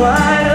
what